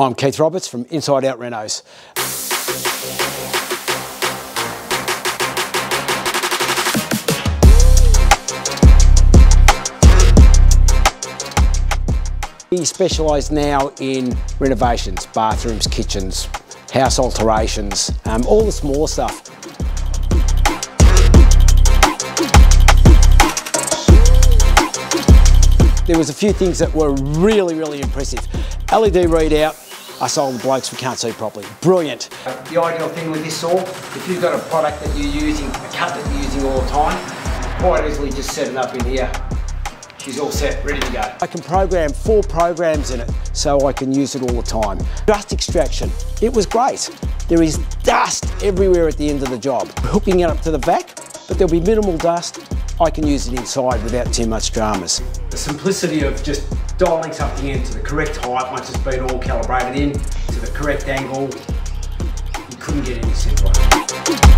I'm Keith Roberts from Inside Out Renos. We specialise now in renovations, bathrooms, kitchens, house alterations, um, all the smaller stuff. There was a few things that were really, really impressive. LED readout, I sold the blokes we can't see properly. Brilliant. Uh, the ideal thing with this saw, if you've got a product that you're using, a cut that you're using all the time, quite easily just set it up in here. She's all set, ready to go. I can program four programs in it so I can use it all the time. Dust extraction, it was great. There is dust everywhere at the end of the job. Hooking it up to the vac, but there'll be minimal dust. I can use it inside without too much dramas. The simplicity of just dialing something in to the correct height once it's been all calibrated in to the correct angle. You couldn't get any simpler.